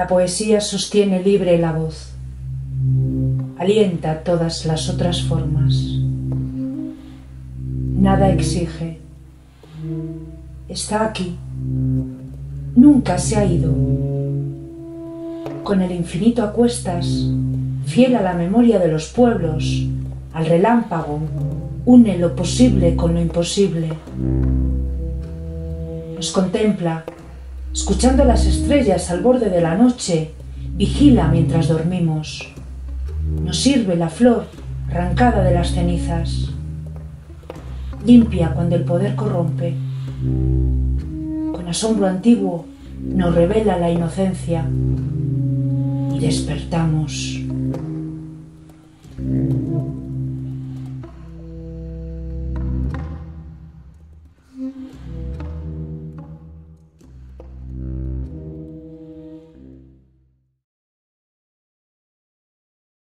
La poesía sostiene libre la voz, alienta todas las otras formas. Nada exige. Está aquí. Nunca se ha ido. Con el infinito a cuestas, fiel a la memoria de los pueblos, al relámpago, une lo posible con lo imposible. Nos contempla, escuchando las estrellas al borde de la noche, vigila mientras dormimos. Nos sirve la flor arrancada de las cenizas. Limpia cuando el poder corrompe. Con asombro antiguo nos revela la inocencia y despertamos.